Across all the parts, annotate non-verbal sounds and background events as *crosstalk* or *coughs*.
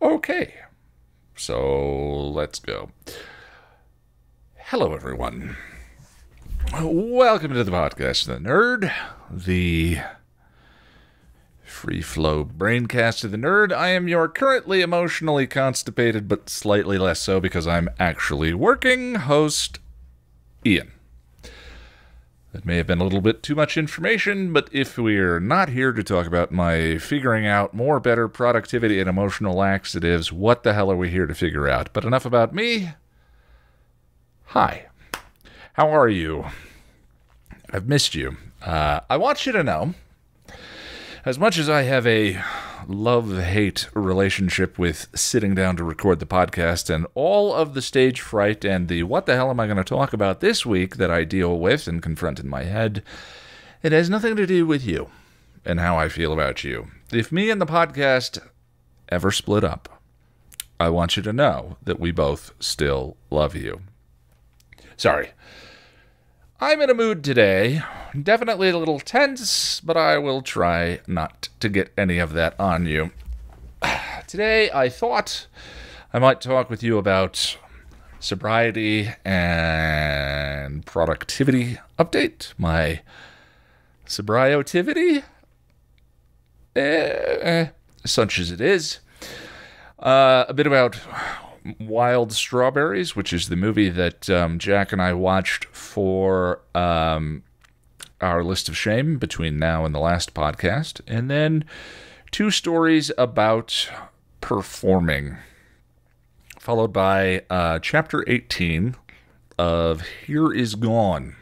Okay, so let's go. Hello, everyone. Welcome to the podcast, The Nerd, the free flow braincast of the nerd. I am your currently emotionally constipated, but slightly less so because I'm actually working host, Ian. That may have been a little bit too much information, but if we're not here to talk about my figuring out more better productivity and emotional laxatives, what the hell are we here to figure out? But enough about me. Hi. How are you? I've missed you. Uh, I want you to know, as much as I have a love hate relationship with sitting down to record the podcast and all of the stage fright and the what the hell am I going to talk about this week that I deal with and confront in my head, it has nothing to do with you and how I feel about you. If me and the podcast ever split up, I want you to know that we both still love you. Sorry. I'm in a mood today. Definitely a little tense, but I will try not to get any of that on you. *sighs* Today, I thought I might talk with you about sobriety and productivity update. My sobriotivity, eh, eh, such as it is. Uh, a bit about Wild Strawberries, which is the movie that um, Jack and I watched for um, our list of shame between now and the last podcast. And then two stories about performing, followed by uh, chapter 18 of Here Is Gone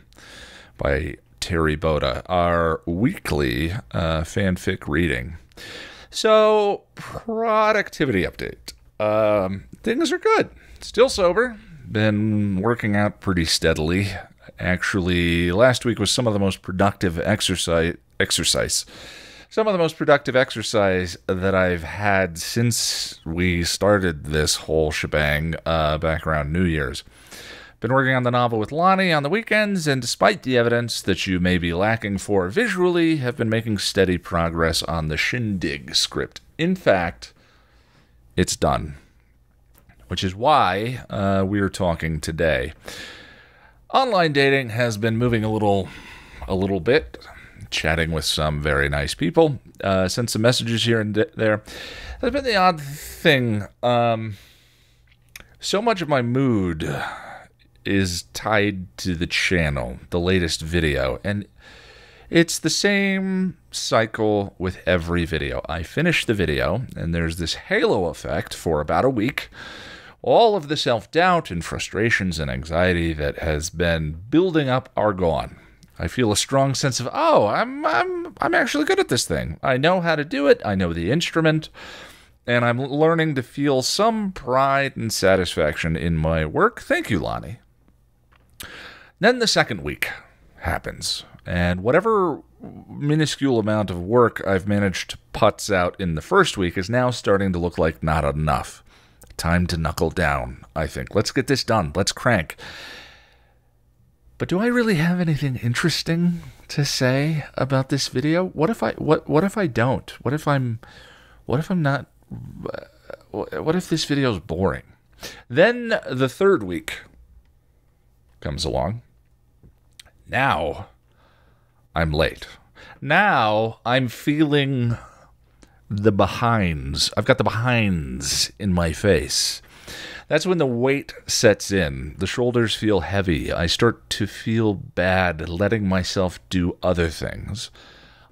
by Terri Botta, our weekly uh, fanfic reading. So, productivity update. Um, things are good. Still sober. Been working out pretty steadily. Actually, last week was some of the most productive exercise. Exercise. Some of the most productive exercise that I've had since we started this whole shebang uh, back around New Year's. Been working on the novel with Lonnie on the weekends, and despite the evidence that you may be lacking for visually, have been making steady progress on the Shindig script. In fact, it's done, which is why uh, we're talking today. Online dating has been moving a little, a little bit, chatting with some very nice people, uh, sent some messages here and there. That's been the odd thing. Um, so much of my mood is tied to the channel, the latest video, and it's the same cycle with every video. I finish the video, and there's this halo effect for about a week. All of the self doubt and frustrations and anxiety that has been building up are gone. I feel a strong sense of, oh, I'm, I'm, I'm actually good at this thing. I know how to do it. I know the instrument. And I'm learning to feel some pride and satisfaction in my work. Thank you, Lonnie. Then the second week happens. And whatever minuscule amount of work I've managed to putz out in the first week is now starting to look like not enough. Time to knuckle down, I think. Let's get this done. Let's crank. But do I really have anything interesting to say about this video? What if I what what if I don't? What if I'm what if I'm not uh, what if this video is boring? Then the third week comes along. Now I'm late. Now I'm feeling the behinds. I've got the behinds in my face. That's when the weight sets in. The shoulders feel heavy. I start to feel bad letting myself do other things.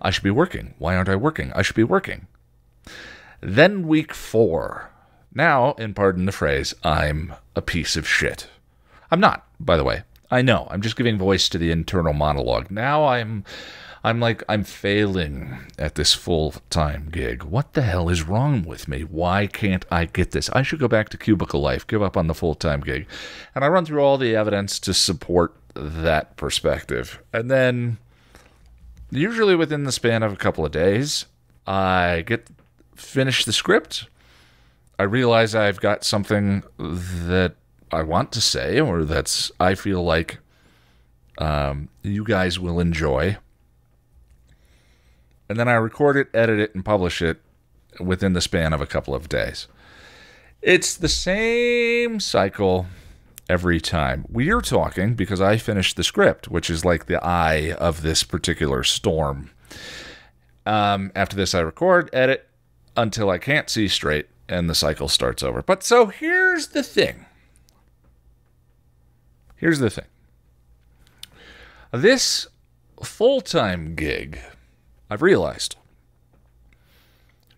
I should be working. Why aren't I working? I should be working. Then week four. Now, and pardon the phrase, I'm a piece of shit. I'm not, by the way. I know. I'm just giving voice to the internal monologue. Now I'm I'm like I'm failing at this full-time gig. What the hell is wrong with me? Why can't I get this? I should go back to cubicle life, give up on the full-time gig. And I run through all the evidence to support that perspective. And then usually within the span of a couple of days, I get finish the script. I realize I've got something that I want to say or that's I feel like um, you guys will enjoy. And then I record it, edit it, and publish it within the span of a couple of days. It's the same cycle every time. We're talking because I finished the script, which is like the eye of this particular storm. Um, after this, I record, edit until I can't see straight, and the cycle starts over. But so here's the thing. Here's the thing. This full time gig, I've realized,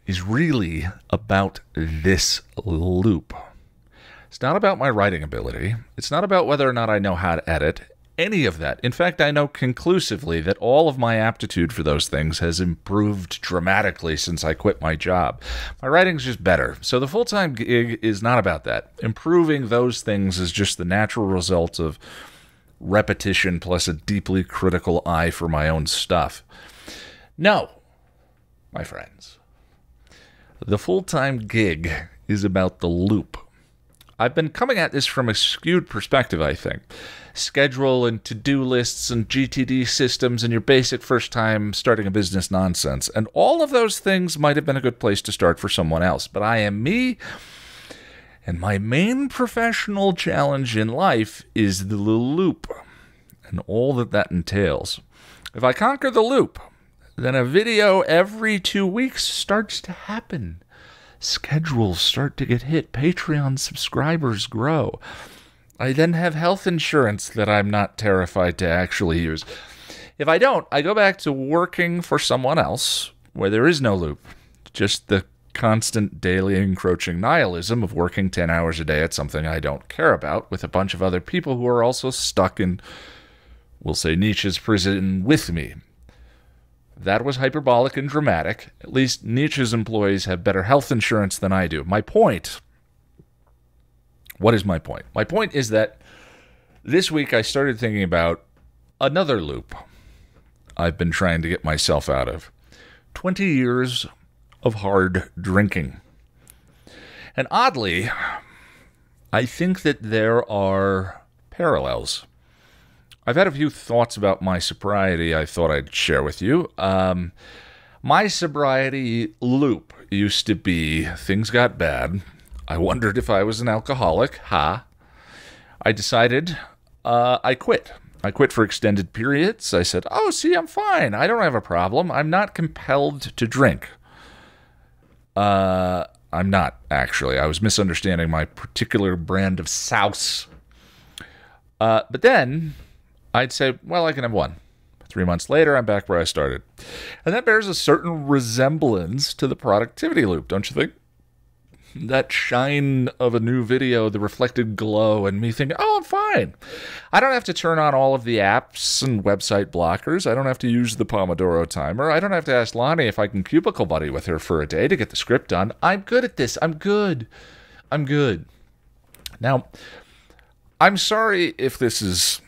is really about this loop. It's not about my writing ability. It's not about whether or not I know how to edit. Any of that. In fact, I know conclusively that all of my aptitude for those things has improved dramatically since I quit my job. My writing's just better. So the full time gig is not about that. Improving those things is just the natural result of repetition plus a deeply critical eye for my own stuff. No, my friends. The full time gig is about the loop. I've been coming at this from a skewed perspective, I think. Schedule and to do lists and GTD systems and your basic first time starting a business nonsense. And all of those things might have been a good place to start for someone else. But I am me, and my main professional challenge in life is the loop and all that that entails. If I conquer the loop, then a video every two weeks starts to happen. Schedules start to get hit. Patreon subscribers grow. I then have health insurance that I'm not terrified to actually use. If I don't, I go back to working for someone else where there is no loop, just the constant daily encroaching nihilism of working 10 hours a day at something I don't care about with a bunch of other people who are also stuck in, we'll say, Nietzsche's prison with me. That was hyperbolic and dramatic. At least Nietzsche's employees have better health insurance than I do. My point what is my point? My point is that this week I started thinking about another loop I've been trying to get myself out of 20 years of hard drinking. And oddly, I think that there are parallels. I've had a few thoughts about my sobriety I thought I'd share with you. Um, my sobriety loop used to be things got bad, I wondered if I was an alcoholic. Ha. I decided uh, I quit. I quit for extended periods. I said, Oh, see, I'm fine. I don't have a problem. I'm not compelled to drink. Uh, I'm not, actually. I was misunderstanding my particular brand of souse. Uh, but then I'd say, Well, I can have one. Three months later, I'm back where I started. And that bears a certain resemblance to the productivity loop, don't you think? That shine of a new video, the reflected glow, and me thinking, oh, I'm fine. I don't have to turn on all of the apps and website blockers. I don't have to use the Pomodoro timer. I don't have to ask Lonnie if I can cubicle buddy with her for a day to get the script done. I'm good at this. I'm good. I'm good. Now, I'm sorry if this is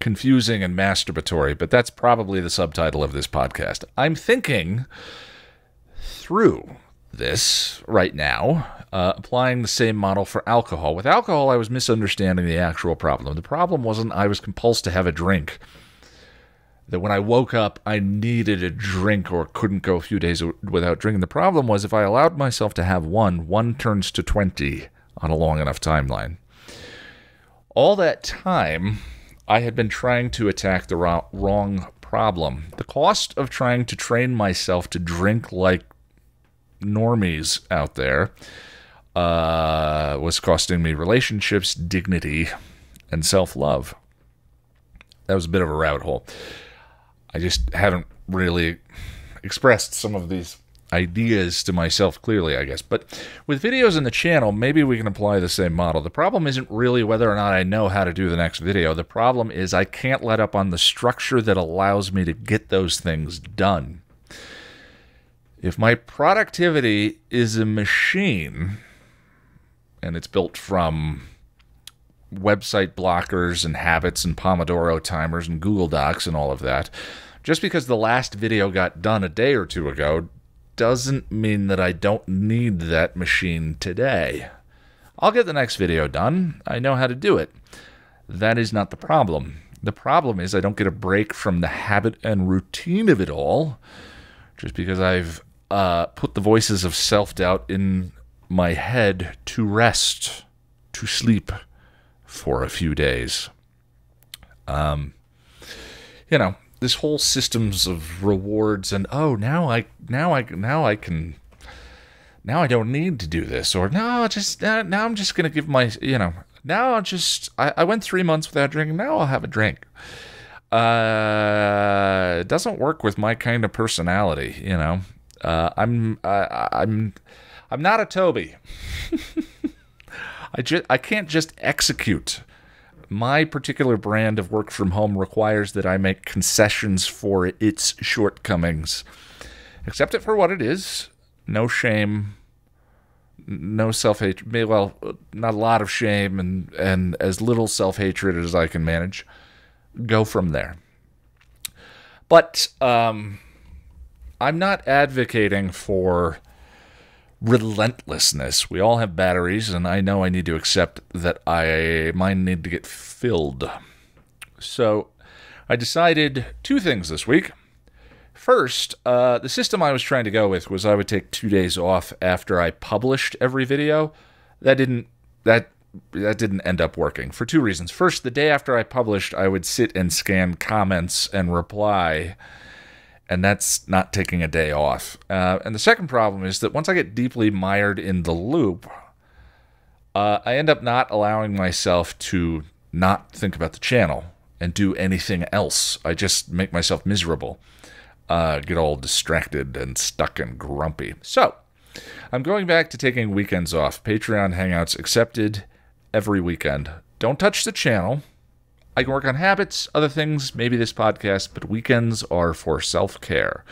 confusing and masturbatory, but that's probably the subtitle of this podcast. I'm thinking through this right now, uh, applying the same model for alcohol. With alcohol, I was misunderstanding the actual problem. The problem wasn't I was compulsed to have a drink. That when I woke up, I needed a drink or couldn't go a few days without drinking. The problem was if I allowed myself to have one, one turns to 20 on a long enough timeline. All that time, I had been trying to attack the wrong problem. The cost of trying to train myself to drink like normies out there uh, was costing me relationships, dignity, and self love. That was a bit of a rabbit hole. I just haven't really expressed some of these ideas to myself clearly, I guess. But with videos in the channel, maybe we can apply the same model. The problem isn't really whether or not I know how to do the next video. The problem is I can't let up on the structure that allows me to get those things done. If my productivity is a machine and it's built from website blockers and habits and Pomodoro timers and Google Docs and all of that, just because the last video got done a day or two ago doesn't mean that I don't need that machine today. I'll get the next video done. I know how to do it. That is not the problem. The problem is I don't get a break from the habit and routine of it all just because I've uh, put the voices of self doubt in my head to rest, to sleep for a few days. Um, you know, this whole systems of rewards and oh, now I now I now I can now I don't need to do this or no, just uh, now I'm just gonna give my you know now I'll just I, I went three months without drinking. Now I'll have a drink. Uh, it doesn't work with my kind of personality, you know. Uh, I'm uh, I'm I'm not a Toby. *laughs* I just I can't just execute. My particular brand of work from home requires that I make concessions for its shortcomings. Accept it for what it is. No shame. No self hatred. Well, not a lot of shame, and and as little self hatred as I can manage. Go from there. But um, I'm not advocating for relentlessness. We all have batteries, and I know I need to accept that I mine need to get filled. So I decided two things this week. First, uh, the system I was trying to go with was I would take two days off after I published every video. That didn't that that didn't end up working for two reasons. First, the day after I published, I would sit and scan comments and reply and that's not taking a day off. Uh, and the second problem is that once I get deeply mired in the loop, uh, I end up not allowing myself to not think about the channel and do anything else. I just make myself miserable, uh, get all distracted and stuck and grumpy. So, I'm going back to taking weekends off. Patreon Hangouts accepted every weekend. Don't touch the channel. I can work on habits, other things, maybe this podcast, but weekends are for self care,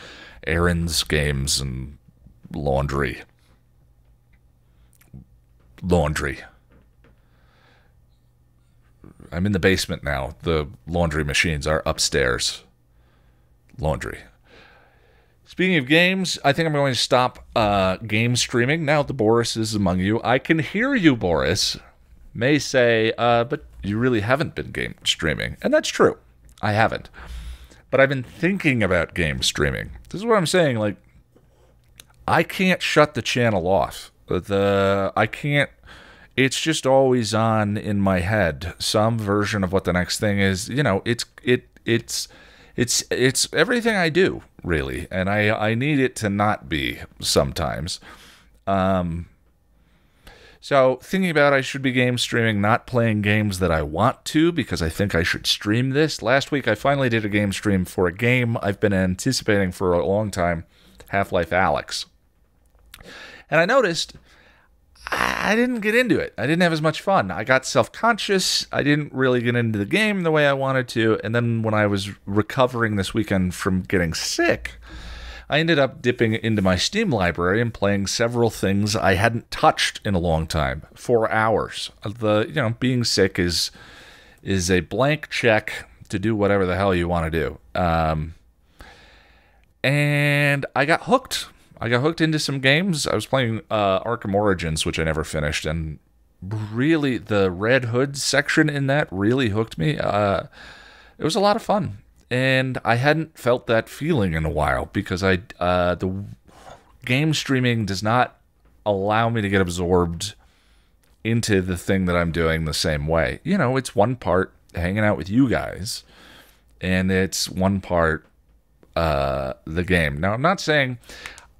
errands, games, and laundry. Laundry. I'm in the basement now. The laundry machines are upstairs. Laundry. Speaking of games, I think I'm going to stop uh, game streaming now the Boris is among you. I can hear you, Boris. May say, uh, but you really haven't been game streaming. And that's true. I haven't. But I've been thinking about game streaming. This is what I'm saying. Like, I can't shut the channel off. The I can't. It's just always on in my head. Some version of what the next thing is. You know, it's it it's it's it's everything I do really, and I I need it to not be sometimes. Um, so, thinking about I should be game streaming, not playing games that I want to because I think I should stream this. Last week, I finally did a game stream for a game I've been anticipating for a long time Half Life Alyx. And I noticed I didn't get into it. I didn't have as much fun. I got self conscious. I didn't really get into the game the way I wanted to. And then when I was recovering this weekend from getting sick, I ended up dipping into my Steam library and playing several things I hadn't touched in a long time for hours. The you know being sick is is a blank check to do whatever the hell you want to do. Um, and I got hooked. I got hooked into some games. I was playing uh, Arkham Origins, which I never finished, and really the Red Hood section in that really hooked me. Uh, it was a lot of fun and I hadn't felt that feeling in a while because I uh, the game streaming does not allow me to get absorbed into the thing that I'm doing the same way. You know, it's one part hanging out with you guys, and it's one part uh, the game. Now, I'm not saying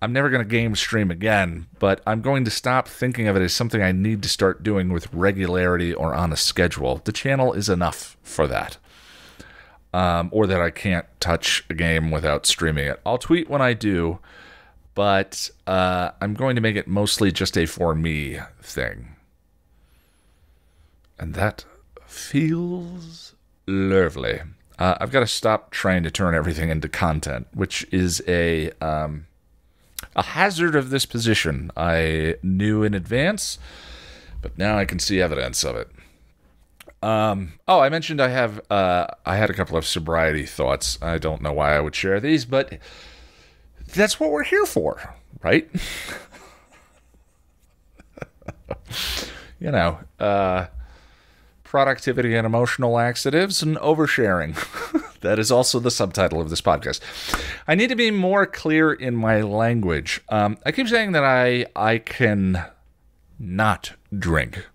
I'm never going to game stream again, but I'm going to stop thinking of it as something I need to start doing with regularity or on a schedule. The channel is enough for that um, or that I can't touch a game without streaming it. I'll tweet when I do, but uh, I'm going to make it mostly just a for me thing. And that feels lovely. Uh, I've got to stop trying to turn everything into content, which is a um, a hazard of this position. I knew in advance, but now I can see evidence of it. Um, oh, I mentioned I have uh, I had a couple of sobriety thoughts. I don't know why I would share these, but that's what we're here for, right? *laughs* you know, uh, productivity and emotional laxatives and oversharing. *laughs* that is also the subtitle of this podcast. I need to be more clear in my language. Um, I keep saying that I I can not drink.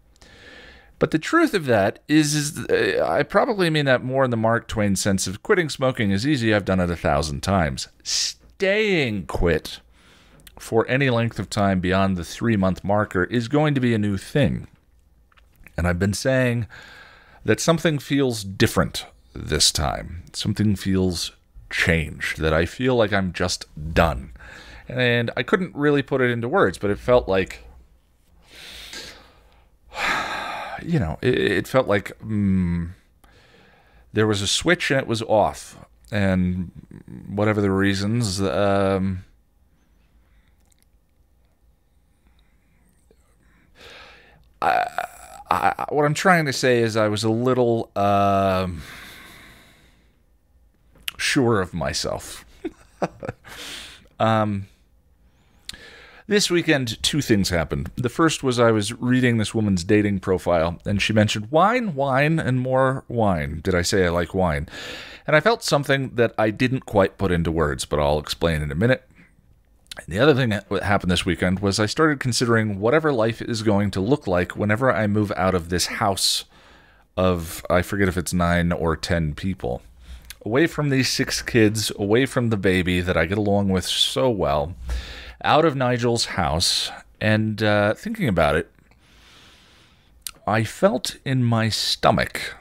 But the truth of that is, is uh, I probably mean that more in the Mark Twain sense of quitting smoking is easy. I've done it a thousand times. Staying quit for any length of time beyond the three month marker is going to be a new thing. And I've been saying that something feels different this time. Something feels changed, that I feel like I'm just done. And I couldn't really put it into words, but it felt like you know, it, it felt like mm, there was a switch and it was off, and whatever the reasons, um, I, I, what I'm trying to say is I was a little uh, sure of myself. *laughs* um, this weekend, two things happened. The first was I was reading this woman's dating profile, and she mentioned wine, wine, and more wine. Did I say I like wine? And I felt something that I didn't quite put into words, but I'll explain in a minute. And the other thing that happened this weekend was I started considering whatever life is going to look like whenever I move out of this house of, I forget if it's nine or ten people. Away from these six kids, away from the baby that I get along with so well out of Nigel's house and uh, thinking about it, I felt in my stomach.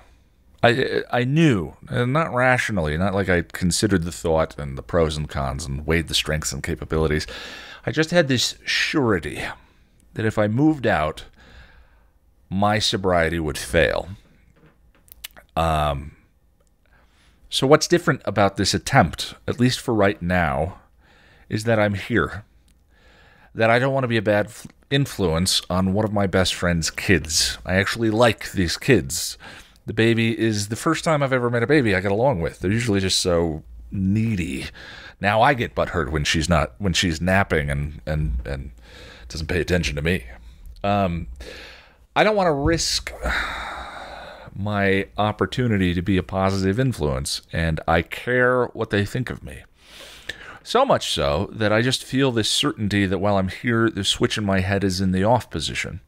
I I knew, not rationally, not like I considered the thought and the pros and cons and weighed the strengths and capabilities. I just had this surety that if I moved out, my sobriety would fail. Um. So what's different about this attempt, at least for right now, is that I'm here that I don't want to be a bad influence on one of my best friend's kids. I actually like these kids. The baby is the first time I've ever met a baby I get along with. They're usually just so needy. Now I get butthurt when she's not when she's napping and and and doesn't pay attention to me. Um, I don't want to risk my opportunity to be a positive influence, and I care what they think of me. So much so that I just feel this certainty that while I'm here, the switch in my head is in the off position.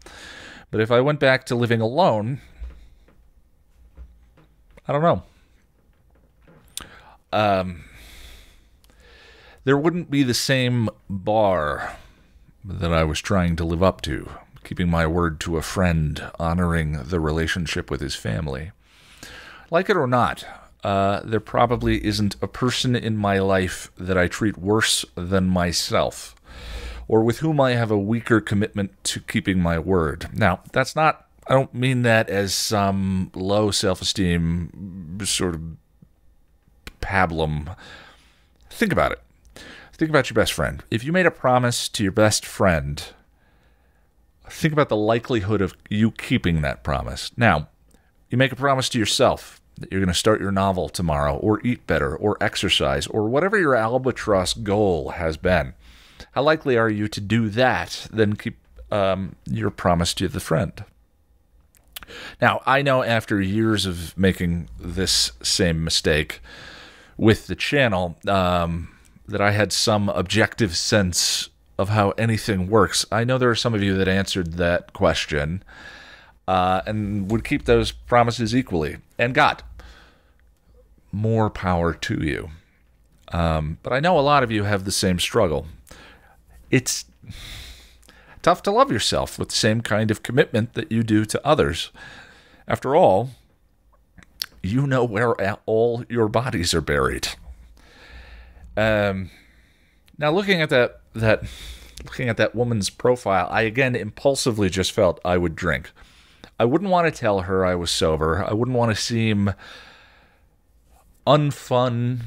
But if I went back to living alone, I don't know. Um, there wouldn't be the same bar that I was trying to live up to, keeping my word to a friend, honoring the relationship with his family. Like it or not, uh, there probably isn't a person in my life that I treat worse than myself, or with whom I have a weaker commitment to keeping my word. Now, that's not, I don't mean that as some low self esteem sort of pablum. Think about it. Think about your best friend. If you made a promise to your best friend, think about the likelihood of you keeping that promise. Now, you make a promise to yourself that you're going to start your novel tomorrow, or eat better, or exercise, or whatever your albatross goal has been, how likely are you to do that than keep um, your promise to the friend? Now, I know after years of making this same mistake with the channel um, that I had some objective sense of how anything works. I know there are some of you that answered that question uh, and would keep those promises equally. And God, more power to you. Um, but I know a lot of you have the same struggle. It's tough to love yourself with the same kind of commitment that you do to others. After all, you know where all your bodies are buried. Um, now, looking at that that looking at that woman's profile, I again impulsively just felt I would drink. I wouldn't want to tell her I was sober. I wouldn't want to seem unfun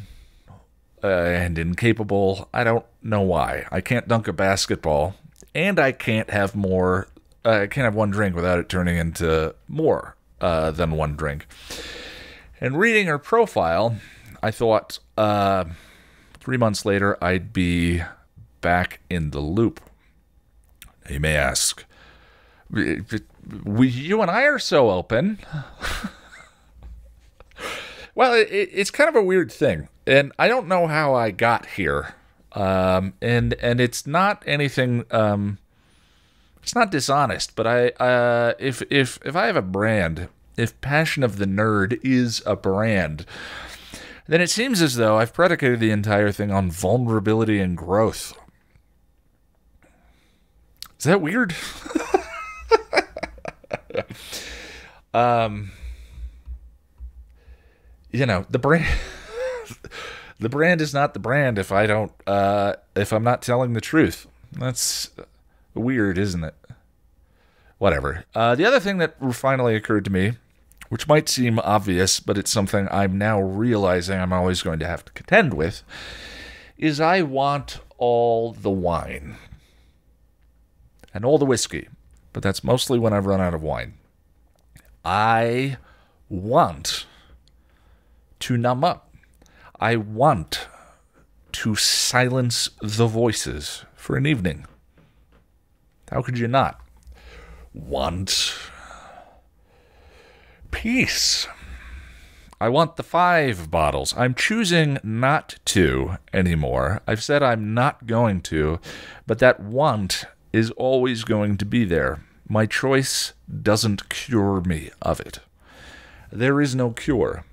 uh, and incapable. I don't know why. I can't dunk a basketball, and I can't have more. I can't have one drink without it turning into more uh, than one drink. And reading her profile, I thought uh, three months later I'd be back in the loop. You may ask, we, you and I are so open. Well, it, it's kind of a weird thing, and I don't know how I got here. Um, and and it's not anything. Um, it's not dishonest, but I uh, if if if I have a brand, if Passion of the Nerd is a brand, then it seems as though I've predicated the entire thing on vulnerability and growth. Is that weird? *laughs* um, you know, the brand *laughs* the brand is not the brand if I don't uh if I'm not telling the truth. That's weird, isn't it? Whatever. Uh, the other thing that finally occurred to me, which might seem obvious, but it's something I'm now realizing I'm always going to have to contend with, is I want all the wine and all the whiskey, but that's mostly when I've run out of wine. I want to numb up. I want to silence the voices for an evening. How could you not? Want peace. I want the five bottles. I'm choosing not to anymore. I've said I'm not going to, but that want is always going to be there. My choice doesn't cure me of it. There is no cure.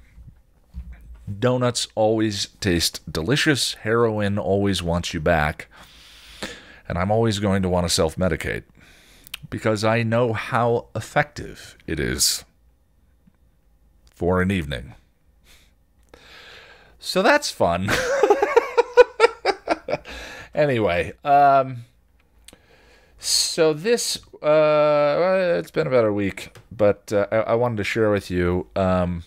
Donuts always taste delicious. Heroin always wants you back. And I'm always going to want to self medicate because I know how effective it is for an evening. So that's fun. *laughs* anyway, um, so this uh, it's been about a week, but uh, I, I, wanted to share with you. Um,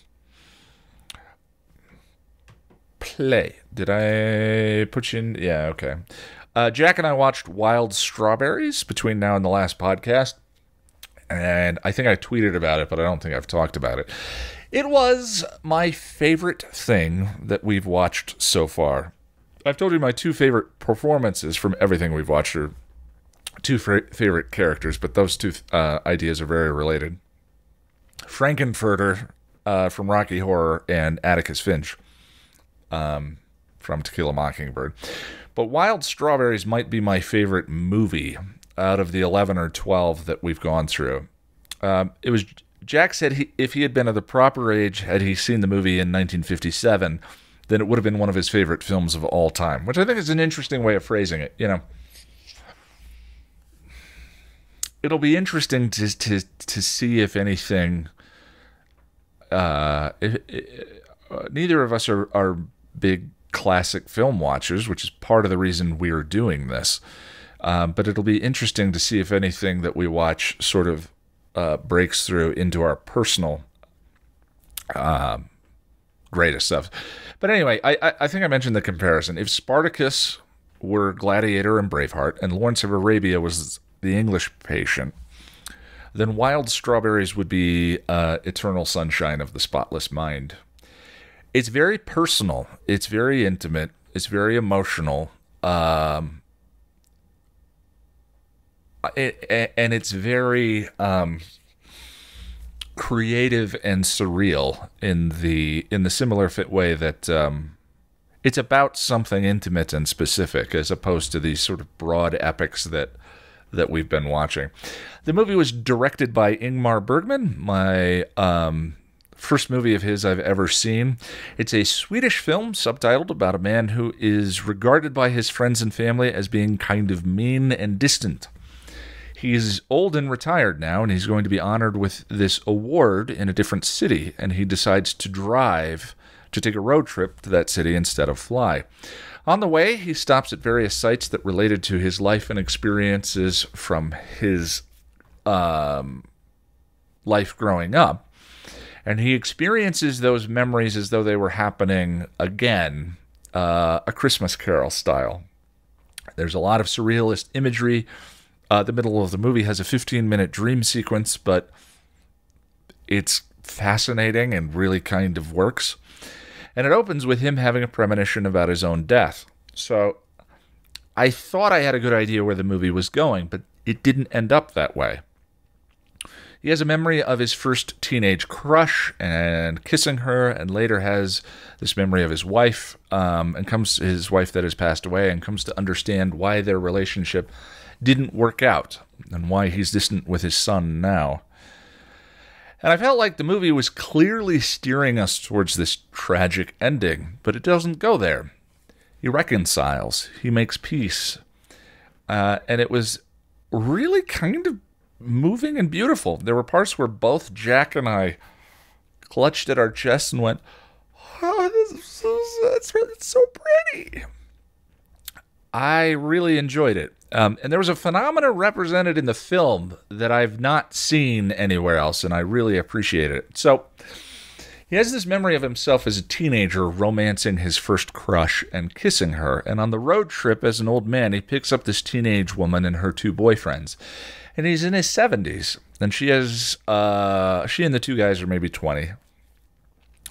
play. Did I put you in? Yeah, okay. Uh, Jack and I watched Wild Strawberries between now and the last podcast, and I think I tweeted about it, but I don't think I've talked about it. It was my favorite thing that we've watched so far. I've told you my two favorite performances from everything we've watched are two favorite characters, but those two uh, ideas are very related. Frank-N-Furter uh, from Rocky Horror and Atticus Finch um, from To Kill a Mockingbird. But Wild Strawberries might be my favorite movie out of the 11 or 12 that we've gone through. Um, it was Jack said he, if he had been of the proper age, had he seen the movie in 1957, then it would have been one of his favorite films of all time, which I think is an interesting way of phrasing it. You know, it'll be interesting to to to see if anything. Uh, if, uh, neither of us are are big classic film watchers, which is part of the reason we are doing this. Um, but it'll be interesting to see if anything that we watch sort of uh, breaks through into our personal um, greatest stuff. But anyway, I, I think I mentioned the comparison. If Spartacus were Gladiator and Braveheart, and Lawrence of Arabia was the English patient, then Wild Strawberries would be uh, Eternal Sunshine of the Spotless Mind it's very personal. It's very intimate. It's very emotional. Um, it, and it's very um, creative and surreal in the in the similar fit way that um, it's about something intimate and specific, as opposed to these sort of broad epics that that we've been watching. The movie was directed by Ingmar Bergman, my um, first movie of his I've ever seen. It's a Swedish film subtitled about a man who is regarded by his friends and family as being kind of mean and distant. He's old and retired now, and he's going to be honored with this award in a different city, and he decides to drive to take a road trip to that city instead of fly. On the way, he stops at various sites that related to his life and experiences from his um, life growing up and he experiences those memories as though they were happening again, uh, a Christmas Carol style. There's a lot of surrealist imagery. Uh, the middle of the movie has a 15 minute dream sequence, but it's fascinating and really kind of works. And it opens with him having a premonition about his own death. So I thought I had a good idea where the movie was going, but it didn't end up that way. He has a memory of his first teenage crush and kissing her, and later has this memory of his wife, um, and comes his wife that has passed away, and comes to understand why their relationship didn't work out and why he's distant with his son now. And I felt like the movie was clearly steering us towards this tragic ending, but it doesn't go there. He reconciles, he makes peace. Uh, and it was really kind of moving and beautiful. There were parts where both Jack and I clutched at our chests and went, Oh, this is so, it's, it's so pretty. I really enjoyed it. Um, and there was a phenomenon represented in the film that I've not seen anywhere else, and I really appreciate it. So he has this memory of himself as a teenager romancing his first crush and kissing her. And on the road trip as an old man, he picks up this teenage woman and her two boyfriends. And he's in his 70s, and she has, uh, she and the two guys are maybe 20.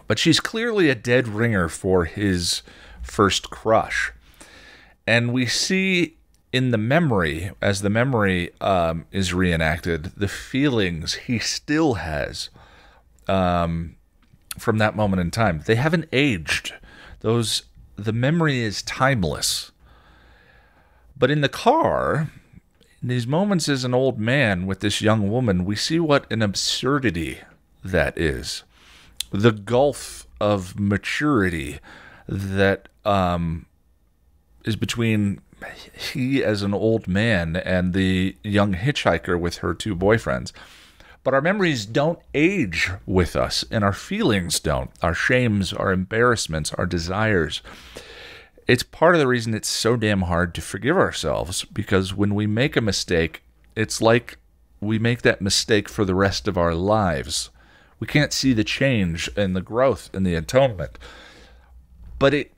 But she's clearly a dead ringer for his first crush. And we see in the memory, as the memory um, is reenacted, the feelings he still has um, from that moment in time. They haven't aged. Those the memory is timeless. But in the car, in these moments as an old man with this young woman, we see what an absurdity that is. The gulf of maturity that um, is between he as an old man and the young hitchhiker with her two boyfriends. But our memories don't age with us, and our feelings don't. Our shames, our embarrassments, our desires. It's part of the reason it's so damn hard to forgive ourselves because when we make a mistake, it's like we make that mistake for the rest of our lives. We can't see the change and the growth and the atonement. But it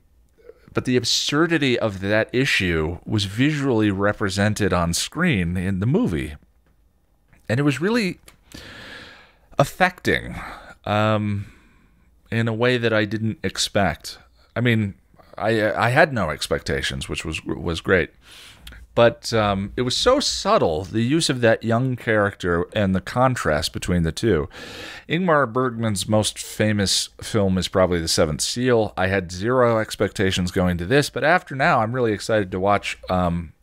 but the absurdity of that issue was visually represented on screen in the movie. And it was really affecting um, in a way that I didn't expect. I mean, I I had no expectations, which was was great. But um, it was so subtle, the use of that young character and the contrast between the two. Ingmar Bergman's most famous film is probably The Seventh Seal. I had zero expectations going to this, but after now, I'm really excited to watch. Um,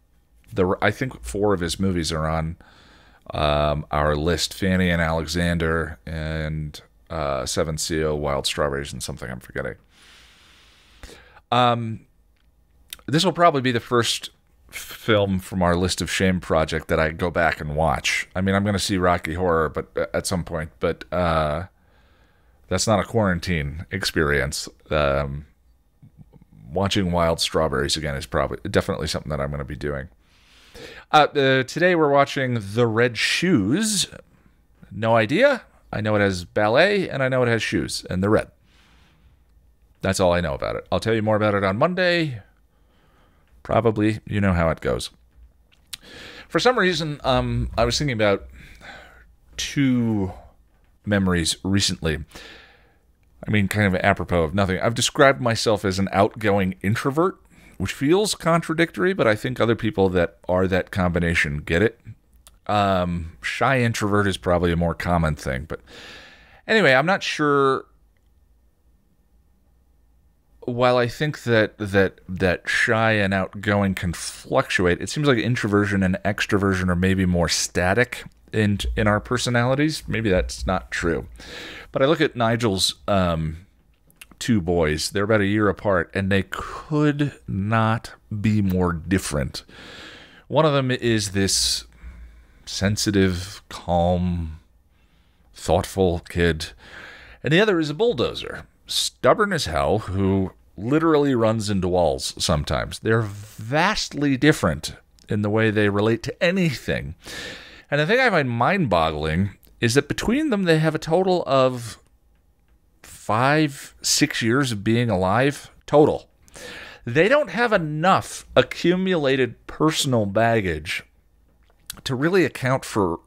the I think four of his movies are on um, our list: Fanny and Alexander, and uh, Seventh Seal, Wild Strawberries, and something I'm forgetting. Um, this will probably be the first film from our list of shame project that I go back and watch. I mean, I'm going to see Rocky Horror, but uh, at some point, but uh, that's not a quarantine experience. Um, watching Wild Strawberries again is probably definitely something that I'm going to be doing. Uh, uh, today we're watching The Red Shoes. No idea. I know it has ballet and I know it has shoes and they're red. That's all I know about it. I'll tell you more about it on Monday probably you know how it goes. For some reason, um, I was thinking about two memories recently. I mean, kind of apropos of nothing. I've described myself as an outgoing introvert, which feels contradictory, but I think other people that are that combination get it. Um, shy introvert is probably a more common thing, but anyway, I'm not sure while I think that that that shy and outgoing can fluctuate, it seems like introversion and extroversion are maybe more static in in our personalities. Maybe that's not true, but I look at Nigel's um, two boys; they're about a year apart, and they could not be more different. One of them is this sensitive, calm, thoughtful kid, and the other is a bulldozer stubborn as hell who literally runs into walls sometimes. They're vastly different in the way they relate to anything. And the thing I find mind boggling is that between them, they have a total of five, six years of being alive total. They don't have enough accumulated personal baggage to really account for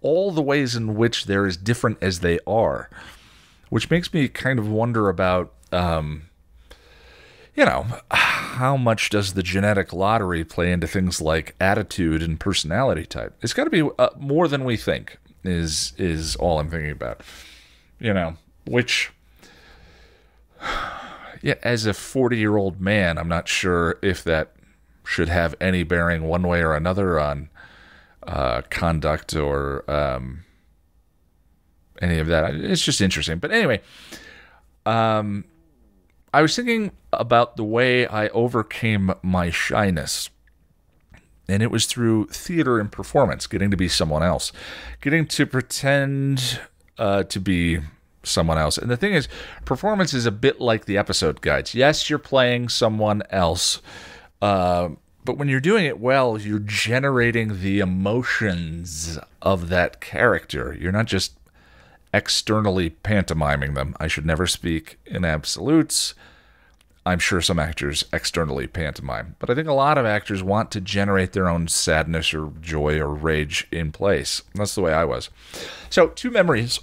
all the ways in which they're as different as they are, which makes me kind of wonder about um, you know, how much does the genetic lottery play into things like attitude and personality type? It's got to be uh, more than we think. Is is all I'm thinking about. You know, which *sighs* yeah, as a 40 year old man, I'm not sure if that should have any bearing one way or another on uh, conduct or um, any of that. It's just interesting. But anyway, um, I was thinking about the way I overcame my shyness. And it was through theater and performance, getting to be someone else, getting to pretend uh, to be someone else. And the thing is, performance is a bit like the episode guides. Yes, you're playing someone else, uh, but when you're doing it well, you're generating the emotions of that character. You're not just externally pantomiming them. I should never speak in absolutes. I'm sure some actors externally pantomime, but I think a lot of actors want to generate their own sadness or joy or rage in place. That's the way I was. So, two memories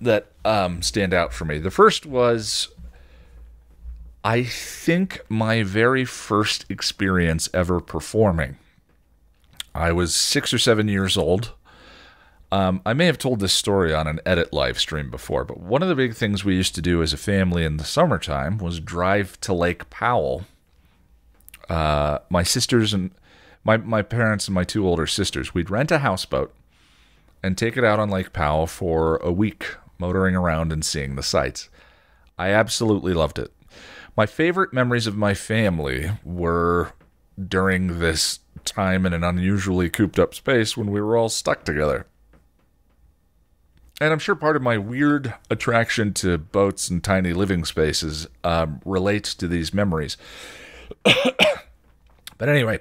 that um, stand out for me. The first was, I think, my very first experience ever performing. I was six or seven years old. Um, I may have told this story on an edit live stream before, but one of the big things we used to do as a family in the summertime was drive to Lake Powell. Uh, my sisters and my my parents and my two older sisters, we'd rent a houseboat and take it out on Lake Powell for a week, motoring around and seeing the sights. I absolutely loved it. My favorite memories of my family were during this time in an unusually cooped up space when we were all stuck together and I'm sure part of my weird attraction to boats and tiny living spaces um, relates to these memories. *coughs* but anyway,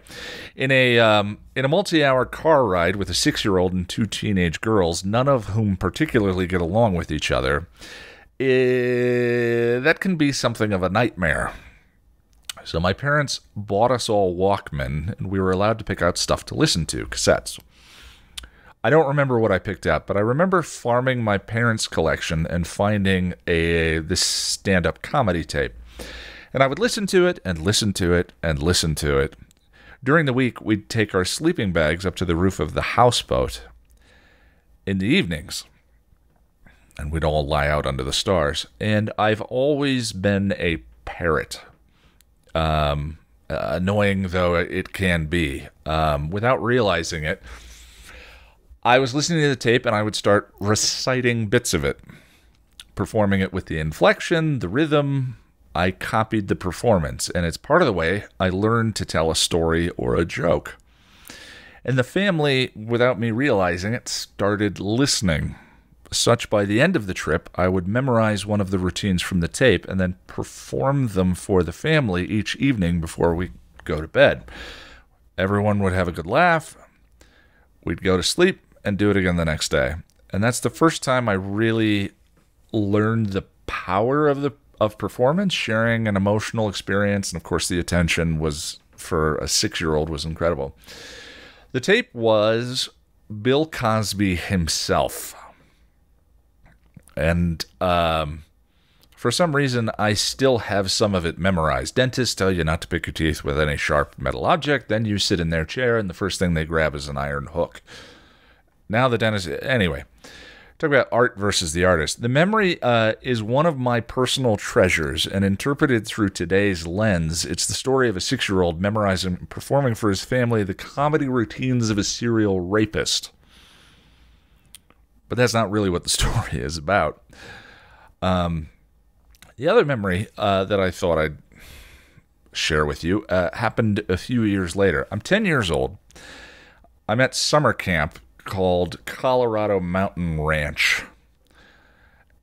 in a um, in a multi-hour car ride with a six-year-old and two teenage girls, none of whom particularly get along with each other, it, eh, that can be something of a nightmare. So my parents bought us all Walkman, and we were allowed to pick out stuff to listen to, cassettes. I don't remember what I picked up, but I remember farming my parents' collection and finding a this stand-up comedy tape. And I would listen to it and listen to it and listen to it. During the week, we'd take our sleeping bags up to the roof of the houseboat in the evenings. And we'd all lie out under the stars. And I've always been a parrot. Um, annoying though it can be, um, without realizing it, I was listening to the tape and I would start reciting bits of it, performing it with the inflection, the rhythm. I copied the performance, and it's part of the way I learned to tell a story or a joke. And the family, without me realizing it, started listening. Such by the end of the trip, I would memorize one of the routines from the tape and then perform them for the family each evening before we go to bed. Everyone would have a good laugh. We'd go to sleep, and do it again the next day. And that's the first time I really learned the power of the of performance, sharing an emotional experience, and of course the attention was for a 6-year-old was incredible. The tape was Bill Cosby himself. And um, for some reason, I still have some of it memorized. Dentists tell you not to pick your teeth with any sharp metal object. Then you sit in their chair, and the first thing they grab is an iron hook. Now the dentist. Anyway, talk about art versus the artist. The memory uh, is one of my personal treasures, and interpreted through today's lens, it's the story of a six-year-old memorizing, and performing for his family the comedy routines of a serial rapist. But that's not really what the *laughs* story is about. Um, the other memory uh, that I thought I'd share with you uh, happened a few years later. I'm 10 years old. I'm at summer camp called Colorado Mountain Ranch.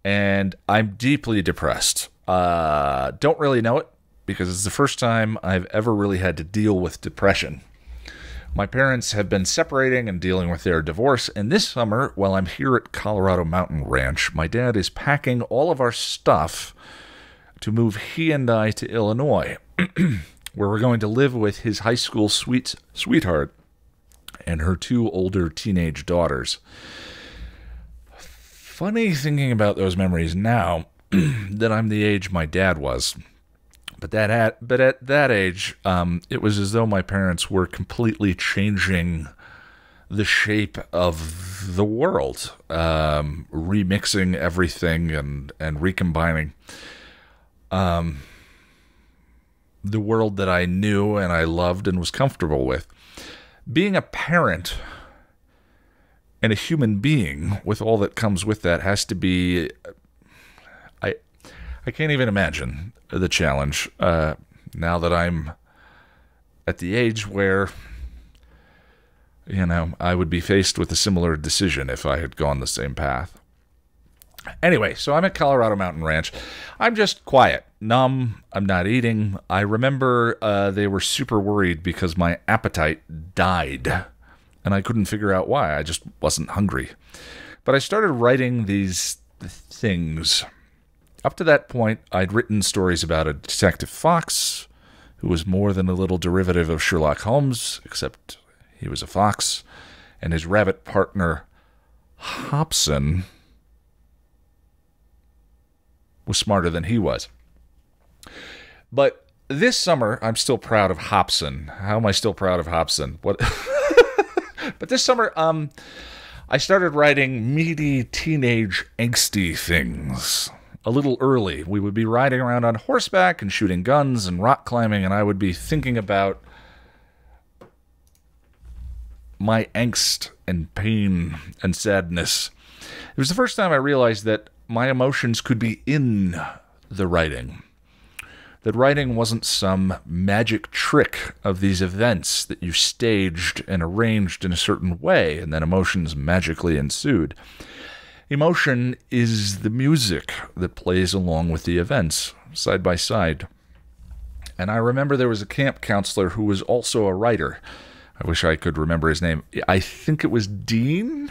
And I'm deeply depressed. Uh, don't really know it because it's the first time I've ever really had to deal with depression. My parents have been separating and dealing with their divorce, and this summer, while I'm here at Colorado Mountain Ranch, my dad is packing all of our stuff to move he and I to Illinois, *clears throat* where we're going to live with his high school sweet sweetheart and her two older teenage daughters. Funny thinking about those memories now *clears throat* that I'm the age my dad was. But that at but at that age, um, it was as though my parents were completely changing the shape of the world, um, remixing everything and and recombining. Um, the world that I knew and I loved and was comfortable with. Being a parent and a human being with all that comes with that has to be I I can't even imagine the challenge uh, now that I'm at the age where you know I would be faced with a similar decision if I had gone the same path. Anyway, so I'm at Colorado Mountain Ranch. I'm just quiet, numb. I'm not eating. I remember uh, they were super worried because my appetite died, and I couldn't figure out why. I just wasn't hungry. But I started writing these things. Up to that point, I'd written stories about a Detective Fox who was more than a little derivative of Sherlock Holmes, except he was a fox, and his rabbit partner, Hobson was smarter than he was. But this summer, I'm still proud of Hobson. How am I still proud of Hobson? What? *laughs* but this summer, um, I started writing meaty teenage angsty things. A little early, we would be riding around on horseback and shooting guns and rock climbing, and I would be thinking about my angst and pain and sadness. It was the first time I realized that my emotions could be in the writing. That writing wasn't some magic trick of these events that you staged and arranged in a certain way, and then emotions magically ensued. Emotion is the music that plays along with the events, side by side. And I remember there was a camp counselor who was also a writer. I wish I could remember his name. I think it was Dean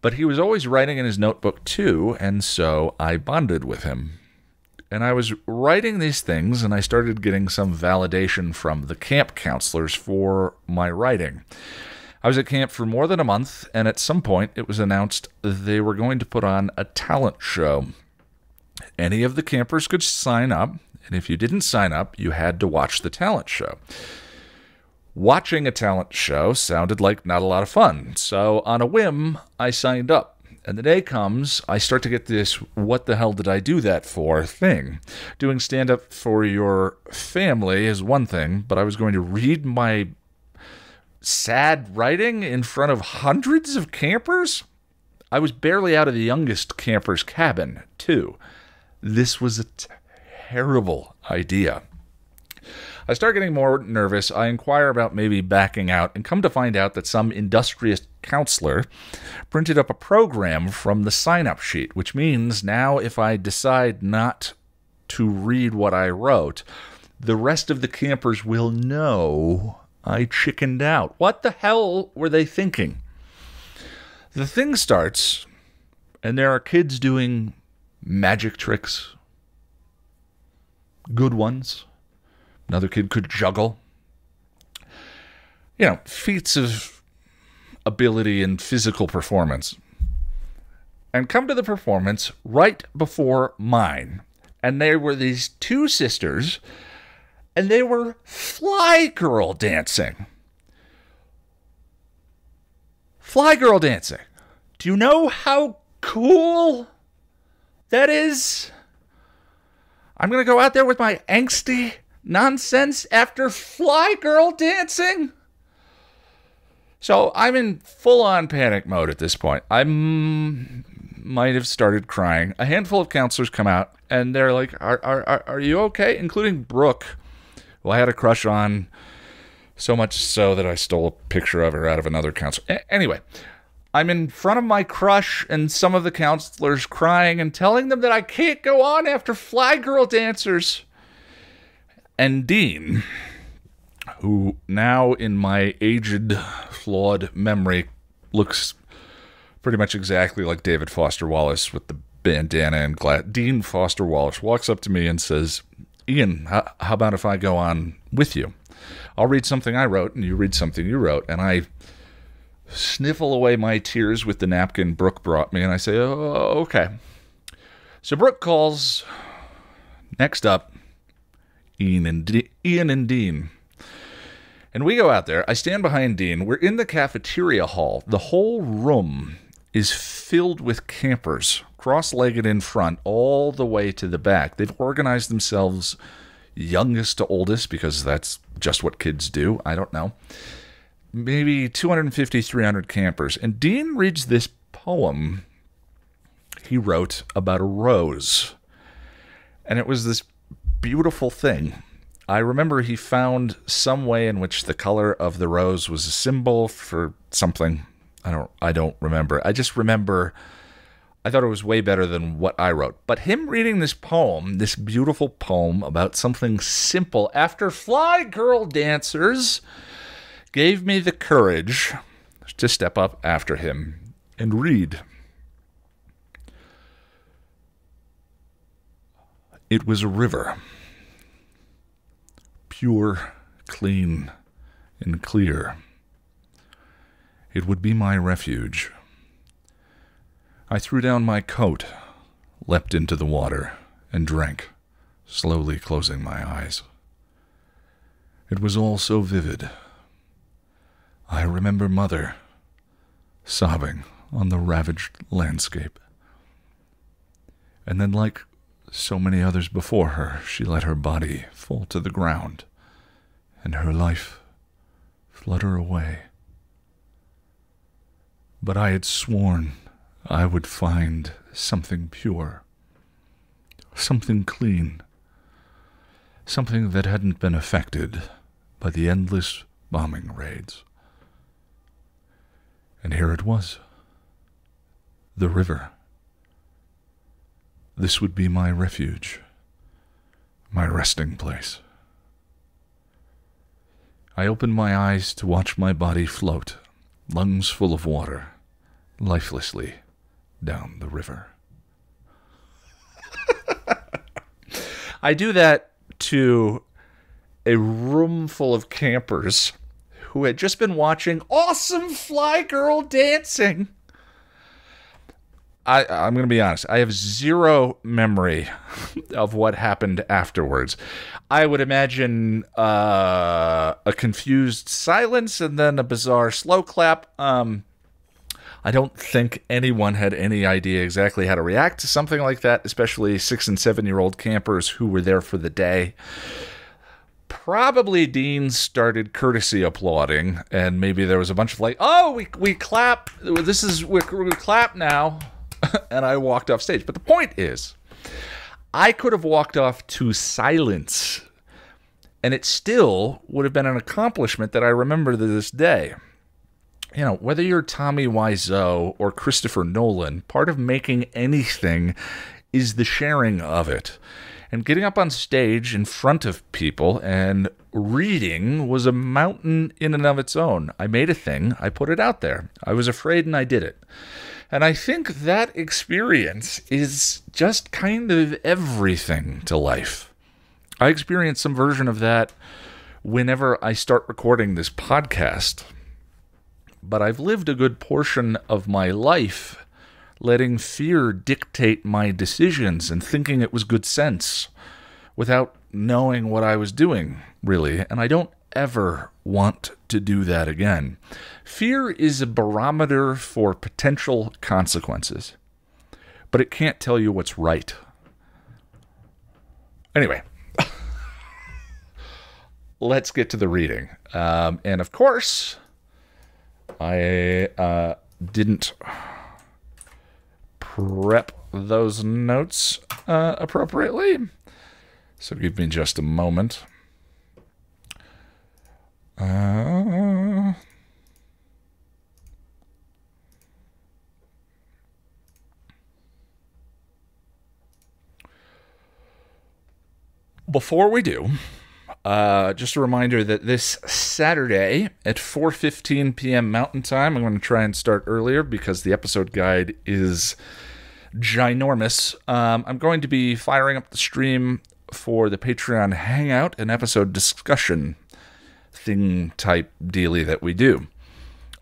but he was always writing in his notebook too, and so I bonded with him. And I was writing these things, and I started getting some validation from the camp counselors for my writing. I was at camp for more than a month, and at some point it was announced they were going to put on a talent show. Any of the campers could sign up, and if you didn't sign up, you had to watch the talent show watching a talent show sounded like not a lot of fun. So, on a whim, I signed up. And the day comes, I start to get this what the hell did I do that for thing. Doing stand up for your family is one thing, but I was going to read my sad writing in front of hundreds of campers? I was barely out of the youngest camper's cabin, too. This was a terrible idea. I start getting more nervous. I inquire about maybe backing out and come to find out that some industrious counselor printed up a program from the sign up sheet, which means now if I decide not to read what I wrote, the rest of the campers will know I chickened out. What the hell were they thinking? The thing starts, and there are kids doing magic tricks, good ones Another kid could juggle. You know, feats of ability and physical performance. And come to the performance right before mine. And there were these two sisters, and they were fly girl dancing. Fly girl dancing. Do you know how cool that is? I'm going to go out there with my angsty nonsense after fly girl dancing? So I'm in full on panic mode at this point. I might have started crying. A handful of counselors come out and they're like, Are, are, are you okay? Including Brooke, who I had a crush on so much so that I stole a picture of her out of another counselor. Anyway, I'm in front of my crush and some of the counselors crying and telling them that I can't go on after fly girl dancers. And Dean, who now in my aged, flawed memory looks pretty much exactly like David Foster Wallace with the bandana and glass. Dean Foster Wallace walks up to me and says, Ian, how, how about if I go on with you? I'll read something I wrote and you read something you wrote. And I sniffle away my tears with the napkin Brooke brought me and I say, oh, okay. So Brooke calls. Next up, Ian and Ian and Dean. And we go out there. I stand behind Dean. We're in the cafeteria hall. The whole room is filled with campers, cross legged in front, all the way to the back. They've organized themselves youngest to oldest because that's just what kids do. I don't know. Maybe 250, 300 campers. And Dean reads this poem he wrote about a rose. And it was this beautiful thing. I remember he found some way in which the color of the rose was a symbol for something. I don't I don't remember. I just remember I thought it was way better than what I wrote. But him reading this poem, this beautiful poem about something simple after Fly Girl Dancers gave me the courage to step up after him and read. It was a river, pure, clean, and clear. It would be my refuge. I threw down my coat, leapt into the water, and drank, slowly closing my eyes. It was all so vivid. I remember Mother sobbing on the ravaged landscape. And then, like so many others before her, she let her body fall to the ground and her life flutter away. But I had sworn I would find something pure, something clean, something that hadn't been affected by the endless bombing raids. And here it was the river. This would be my refuge, my resting place. I opened my eyes to watch my body float, lungs full of water, lifelessly down the river. *laughs* I do that to a room full of campers who had just been watching awesome fly girl dancing I, I'm going to be honest. I have zero memory *laughs* of what happened afterwards. I would imagine uh, a confused silence and then a bizarre slow clap. Um, I don't think anyone had any idea exactly how to react to something like that, especially six and seven year old campers who were there for the day. Probably Dean started courtesy applauding, and maybe there was a bunch of like, "Oh, we we clap. This is we, we clap now." *laughs* and I walked off stage. But the point is, I could have walked off to silence, and it still would have been an accomplishment that I remember to this day. You know, whether you're Tommy Wiseau or Christopher Nolan, part of making anything is the sharing of it. And getting up on stage in front of people and reading was a mountain in and of its own. I made a thing, I put it out there. I was afraid and I did it. And I think that experience is just kind of everything to life. I experience some version of that whenever I start recording this podcast. But I've lived a good portion of my life letting fear dictate my decisions and thinking it was good sense without knowing what I was doing, really. And I don't ever want to do that again. Fear is a barometer for potential consequences, but it can't tell you what's right. Anyway, *laughs* let's get to the reading. Um, and of course, I uh, didn't prep those notes uh, appropriately. So give me just a moment. Uh, before we do, uh, just a reminder that this Saturday at 4:15 p.m. Mountain Time, I'm going to try and start earlier because the episode guide is ginormous. Um, I'm going to be firing up the stream for the Patreon Hangout, and episode discussion thing type dealy that we do.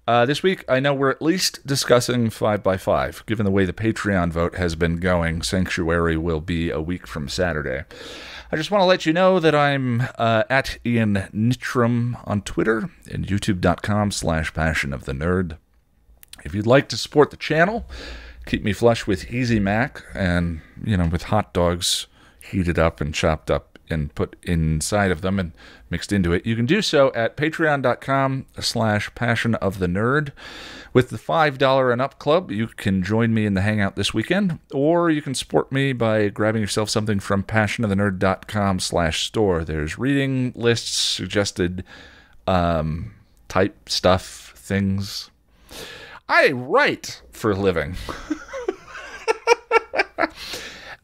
Uh, this week, I know we're at least discussing 5x5. Given the way the Patreon vote has been going, Sanctuary will be a week from Saturday. I just want to let you know that I'm uh, at Ian Nitram on Twitter and youtube.com slash passion of the nerd. If you'd like to support the channel, keep me flush with Easy Mac and, you know, with hot dogs heated up and chopped up and put inside of them and mixed into it, you can do so at patreon.com slash passion of the nerd. With the $5 and up club, you can join me in the hangout this weekend, or you can support me by grabbing yourself something from passionofthenerd.com slash store. There's reading lists, suggested um, type stuff, things. I write for a living. *laughs*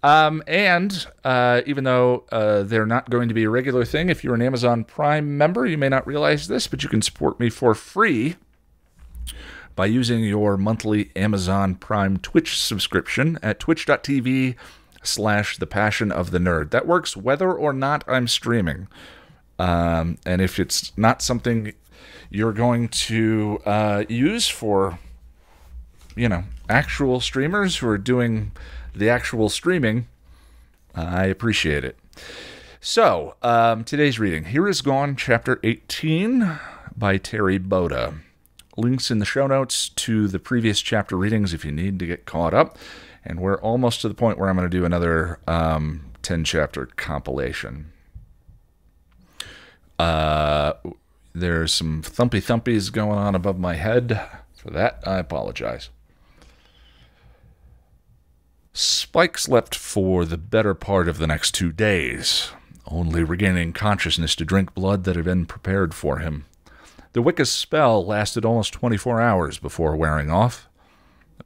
Um, and uh, even though uh, they're not going to be a regular thing, if you're an Amazon Prime member, you may not realize this, but you can support me for free by using your monthly Amazon Prime Twitch subscription at twitch.tv slash the passion of the nerd. That works whether or not I'm streaming. Um, and if it's not something you're going to uh, use for, you know, actual streamers who are doing the actual streaming, I appreciate it. So, um, today's reading Here is Gone, Chapter 18 by Terri Botta. Links in the show notes to the previous chapter readings if you need to get caught up. And we're almost to the point where I'm going to do another um, 10 chapter compilation. Uh, there's some thumpy thumpies going on above my head. For that, I apologize. Spike slept for the better part of the next two days, only regaining consciousness to drink blood that had been prepared for him. The Wicca's spell lasted almost 24 hours before wearing off.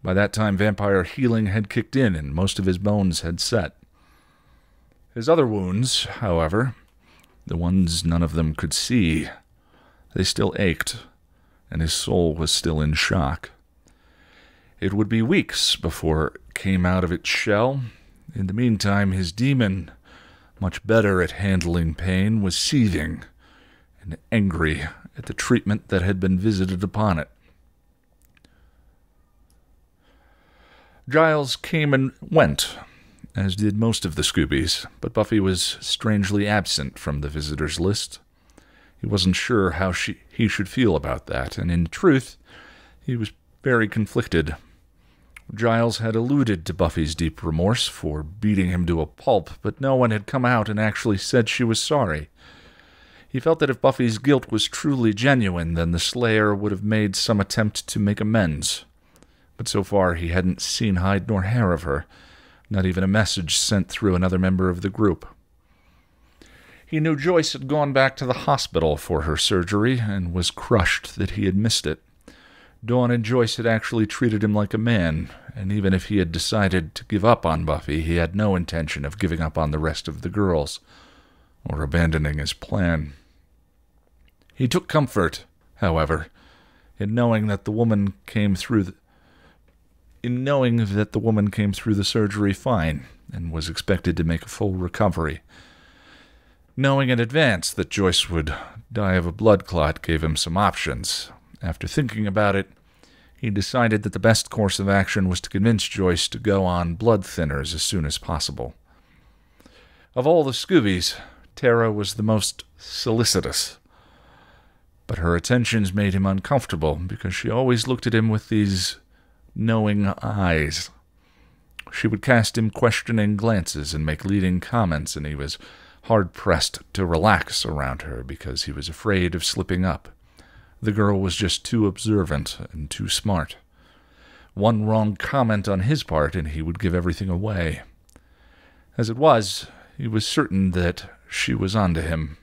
By that time, vampire healing had kicked in and most of his bones had set. His other wounds, however, the ones none of them could see, they still ached, and his soul was still in shock. It would be weeks before came out of its shell. In the meantime, his demon, much better at handling pain, was seething and angry at the treatment that had been visited upon it. Giles came and went, as did most of the Scoobies, but Buffy was strangely absent from the visitors list. He wasn't sure how she, he should feel about that, and in truth, he was very conflicted. Giles had alluded to Buffy's deep remorse for beating him to a pulp, but no one had come out and actually said she was sorry. He felt that if Buffy's guilt was truly genuine, then the Slayer would have made some attempt to make amends. But so far he hadn't seen hide nor hair of her, not even a message sent through another member of the group. He knew Joyce had gone back to the hospital for her surgery and was crushed that he had missed it. Dawn and Joyce had actually treated him like a man, and even if he had decided to give up on Buffy, he had no intention of giving up on the rest of the girls, or abandoning his plan. He took comfort, however, in knowing that the woman came through the, in knowing that the woman came through the surgery fine and was expected to make a full recovery. Knowing in advance that Joyce would die of a blood clot gave him some options, after thinking about it, he decided that the best course of action was to convince Joyce to go on blood thinners as soon as possible. Of all the Scoobies, Tara was the most solicitous. But her attentions made him uncomfortable because she always looked at him with these knowing eyes. She would cast him questioning glances and make leading comments, and he was hard pressed to relax around her because he was afraid of slipping up. The girl was just too observant and too smart. One wrong comment on his part, and he would give everything away. As it was, he was certain that she was onto him.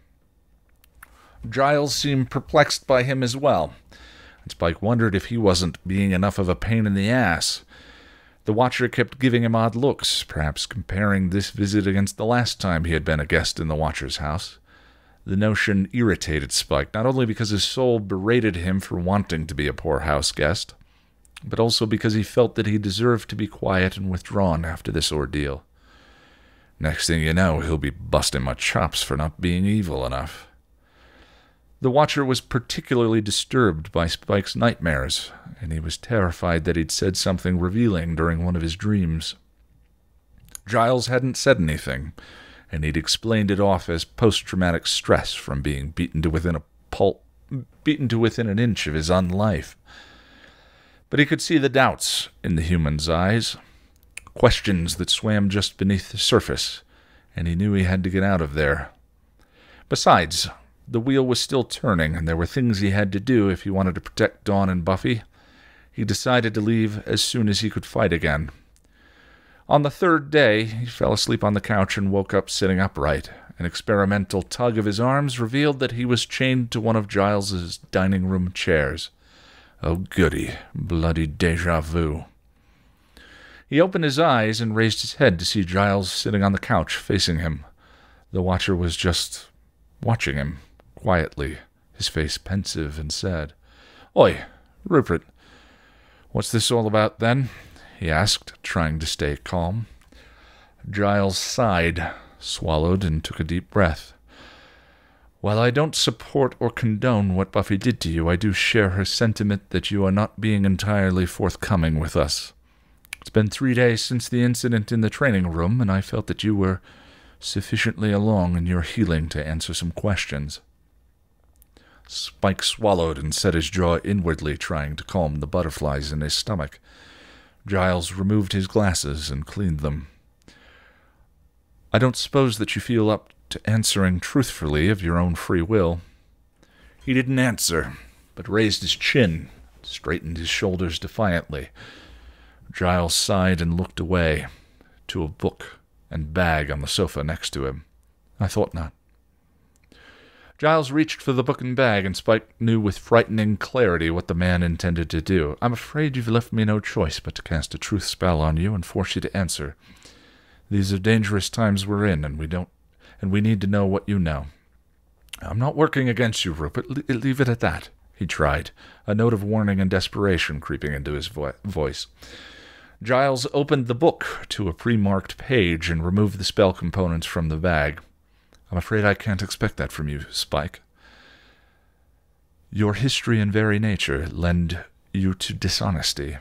Giles seemed perplexed by him as well, and Spike wondered if he wasn't being enough of a pain in the ass. The Watcher kept giving him odd looks, perhaps comparing this visit against the last time he had been a guest in the Watcher's house. The notion irritated Spike, not only because his soul berated him for wanting to be a poor house guest, but also because he felt that he deserved to be quiet and withdrawn after this ordeal. Next thing you know, he'll be busting my chops for not being evil enough. The Watcher was particularly disturbed by Spike's nightmares, and he was terrified that he'd said something revealing during one of his dreams. Giles hadn't said anything, and he'd explained it off as post-traumatic stress from being beaten to within a pulp, beaten to within an inch of his own life. But he could see the doubts in the human's eyes, questions that swam just beneath the surface, and he knew he had to get out of there. Besides, the wheel was still turning, and there were things he had to do if he wanted to protect Dawn and Buffy. He decided to leave as soon as he could fight again. On the third day, he fell asleep on the couch and woke up sitting upright. An experimental tug of his arms revealed that he was chained to one of Giles's dining room chairs. Oh, goody, bloody deja vu. He opened his eyes and raised his head to see Giles sitting on the couch facing him. The watcher was just watching him, quietly, his face pensive and sad. Oi, Rupert, what's this all about then? He asked, trying to stay calm. Giles sighed, swallowed, and took a deep breath. While I don't support or condone what Buffy did to you, I do share her sentiment that you are not being entirely forthcoming with us. It's been three days since the incident in the training room, and I felt that you were sufficiently along in your healing to answer some questions. Spike swallowed and set his jaw inwardly, trying to calm the butterflies in his stomach. Giles removed his glasses and cleaned them. I don't suppose that you feel up to answering truthfully of your own free will. He didn't answer, but raised his chin, straightened his shoulders defiantly. Giles sighed and looked away to a book and bag on the sofa next to him. I thought not. Giles reached for the book and bag, and Spike knew with frightening clarity what the man intended to do. I'm afraid you've left me no choice but to cast a truth spell on you and force you to answer. These are dangerous times we're in, and we don't and we need to know what you know. I'm not working against you, Rupert. Eh, leave it at that, he tried, a note of warning and desperation creeping into his vo- voice. Giles opened the book to a pre-marked page and removed the spell components from the bag. I'm afraid I can't expect that from you, Spike. Your history and very nature lend you to dishonesty.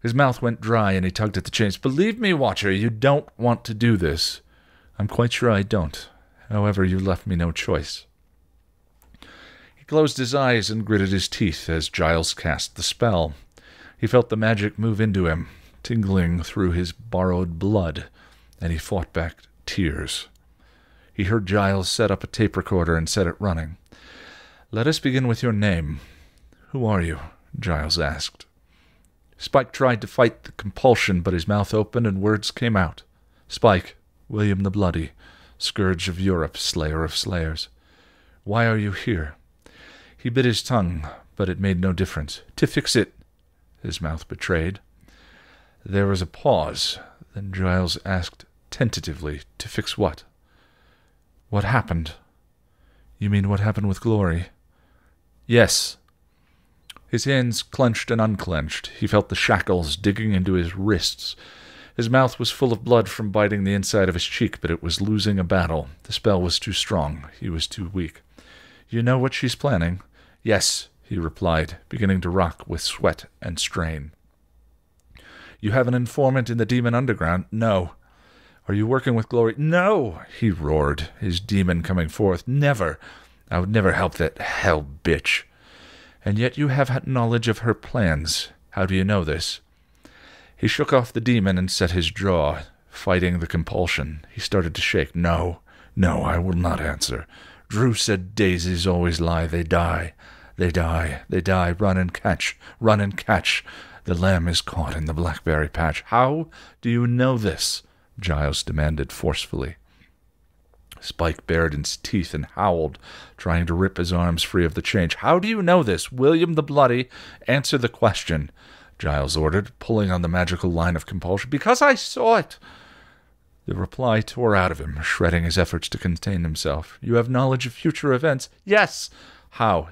His mouth went dry and he tugged at the chains. Believe me, Watcher, you don't want to do this. I'm quite sure I don't. However, you left me no choice. He closed his eyes and gritted his teeth as Giles cast the spell. He felt the magic move into him, tingling through his borrowed blood, and he fought back tears. He heard Giles set up a tape recorder and set it running. Let us begin with your name. Who are you? Giles asked. Spike tried to fight the compulsion, but his mouth opened and words came out. Spike, William the Bloody, Scourge of Europe, Slayer of Slayers. Why are you here? He bit his tongue, but it made no difference. To fix it, his mouth betrayed. There was a pause. Then Giles asked tentatively, To fix what? What happened? You mean what happened with Glory? Yes. His hands clenched and unclenched. He felt the shackles digging into his wrists. His mouth was full of blood from biting the inside of his cheek, but it was losing a battle. The spell was too strong. He was too weak. You know what she's planning? Yes, he replied, beginning to rock with sweat and strain. You have an informant in the demon underground? No. Are you working with Glory? No, he roared, his demon coming forth. Never. I would never help that hell bitch. And yet you have had knowledge of her plans. How do you know this? He shook off the demon and set his jaw, fighting the compulsion. He started to shake. No, no, I will not answer. Dru said daisies always lie, they die. They die, they die. Run and catch, run and catch. The lamb is caught in the blackberry patch. How do you know this? Giles demanded forcefully. Spike bared his teeth and howled, trying to rip his arms free of the chain. How do you know this? William the Bloody, answer the question, Giles ordered, pulling on the magical line of compulsion. Because I saw it. The reply tore out of him, shredding his efforts to contain himself. You have knowledge of future events? Yes. How?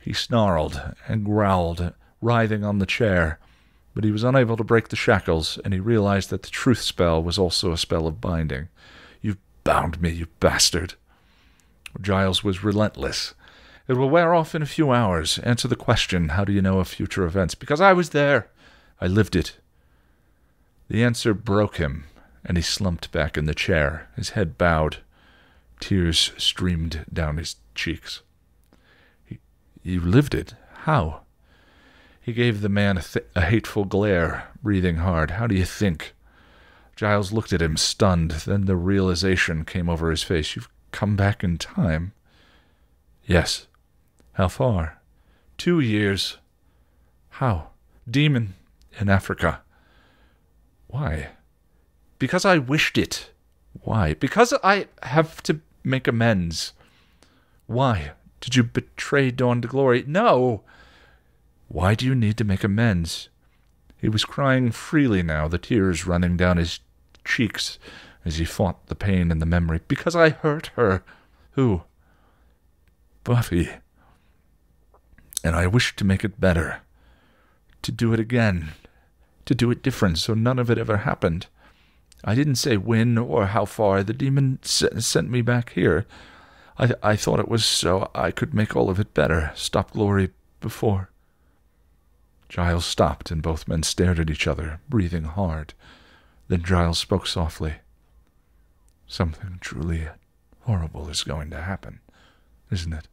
He snarled and growled, writhing on the chair but he was unable to break the shackles, and he realized that the truth spell was also a spell of binding. You've bound me, you bastard. Giles was relentless. It will wear off in a few hours. Answer the question, how do you know of future events? Because I was there. I lived it. The answer broke him, and he slumped back in the chair, his head bowed. Tears streamed down his cheeks. He, you lived it? How? He gave the man a, th- a hateful glare, breathing hard. How do you think? Giles looked at him, stunned. Then the realization came over his face. You've come back in time. Yes. How far? Two years. How? Demon in Africa. Why? Because I wished it. Why? Because I have to make amends. Why? Did you betray Dawn to Glory? No. Why do you need to make amends? He was crying freely now, the tears running down his cheeks as he fought the pain and the memory. Because I hurt her. Who? Buffy. And I wish to make it better. To do it again. To do it different so none of it ever happened. I didn't say when or how far. The demon sent me back here. I, I thought it was so I could make all of it better. Stop glory before. Giles stopped, and both men stared at each other, breathing hard. Then Giles spoke softly. Something truly horrible is going to happen, isn't it?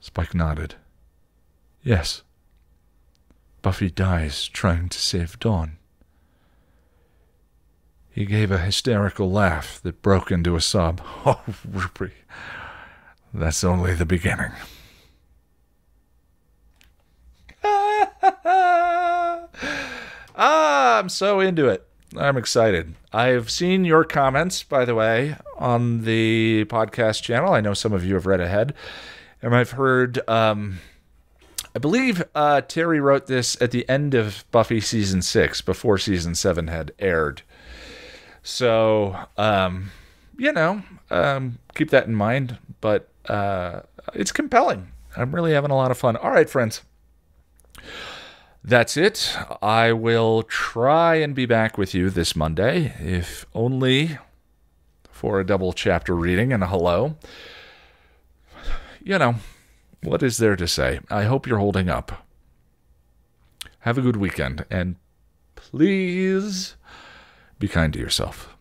Spike nodded. Yes. Buffy dies trying to save Dawn. He gave a hysterical laugh that broke into a sob. *laughs* Oh, Ruby, that's only the beginning. Ah, I'm so into it. I'm excited. I've seen your comments, by the way, on the podcast channel. I know some of you have read ahead. And I've heard, um, I believe uh, Terri wrote this at the end of Buffy season six, before season seven had aired. So, um, you know, um, keep that in mind. But uh, it's compelling. I'm really having a lot of fun. All right, friends. That's it. I will try and be back with you this Monday, if only for a double chapter reading and a hello. You know, what is there to say? I hope you're holding up. Have a good weekend, and please be kind to yourself.